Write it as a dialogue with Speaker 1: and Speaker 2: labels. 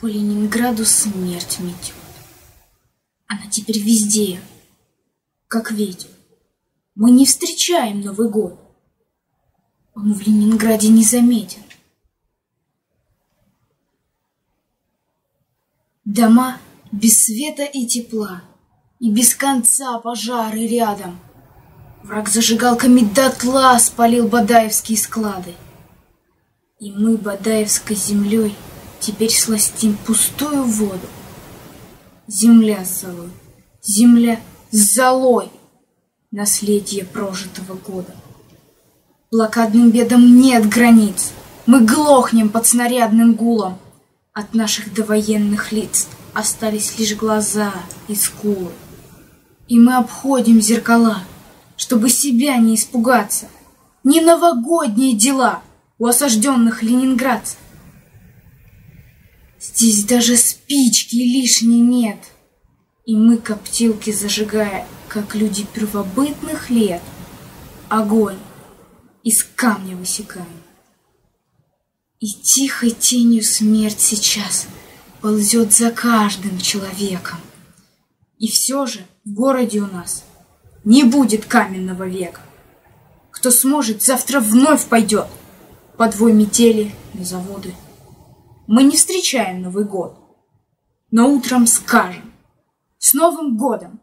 Speaker 1: По Ленинграду смерть метет. Она теперь везде, как ветер. Мы не встречаем Новый год. Он в Ленинграде не заметен. Дома без света и тепла, И без конца пожары рядом. Враг зажигалками дотла спалил Бадаевские склады. И мы Бадаевской землей Теперь сластим пустую воду. Земля с золой, земля с золой, Наследие прожитого года. Блокадным бедам нет границ, Мы глохнем под снарядным гулом. От наших довоенных лиц Остались лишь глаза и скулы. И мы обходим зеркала, Чтобы себя не испугаться. Не новогодние дела У осажденных ленинградцев. Здесь даже спички лишней нет. И мы, коптилки зажигая, как люди первобытных лет, огонь из камня высекаем. И тихой тенью смерть сейчас ползет за каждым человеком. И все же в городе у нас не будет каменного века. Кто сможет, завтра вновь пойдет по двой метели на заводы. Мы не встречаем Новый год, но утром скажем «С Новым годом!»